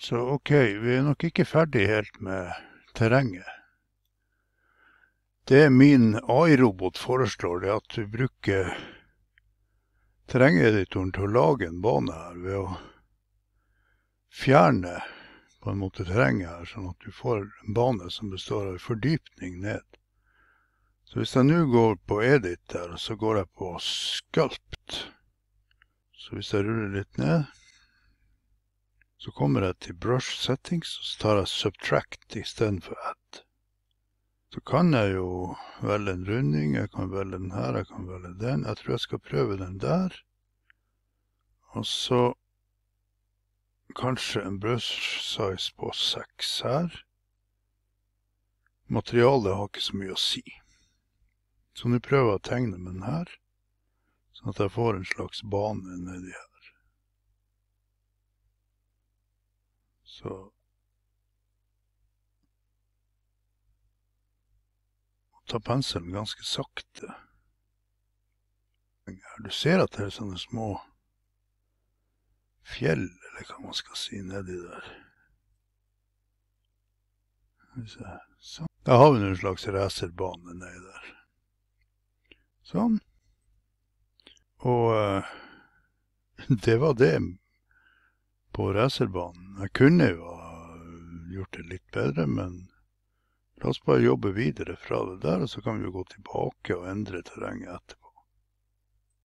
Så OK, vi er nok ikke ferdig helt med terrenget. Det min AI-robot foreslår, er at du bruker terrengeditoren til å lage en bane her ved å fjerne på en måte terrenget her, sånn at du får en bane som består av fordypning ned. Så hvis jeg nå går på edit der, så går jeg på sculpt. Så hvis jeg ruller litt ned, så kommer jeg til brush settings, og så tar jeg subtract istedenfor add. Så kan jeg jo velge en runding, jeg kan velge den her, jeg kan velge den. Jeg tror jeg skal prøve den der. Og så kanskje en brush size på seks her. Materialet har ikke så mye å si. Så nå prøver jeg å tegne med den her, sånn at jeg får en slags bane nedi her. Så Ta penselen ganske sakte. Du ser at det er sånne små fjell, eller hva man skal si, nedi der. Sånn. Da har vi en slags racerbane nedi der. Sånn. Og uh, det var det på racerbanen. Jeg kunne jo ha gjort det litt bedre, men la oss bare jobbe videre fra det der, og så kan vi jo gå tilbake og endre terrenget etterpå.